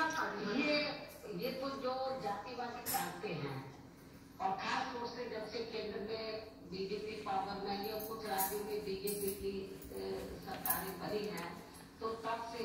ये ये तो जो जातिवादी करते हैं, और खास तौर से जब से केंद्र में बीजेपी पावर में या कुछ राज्यों में बीजेपी की सरकारें बनी हैं तो तब से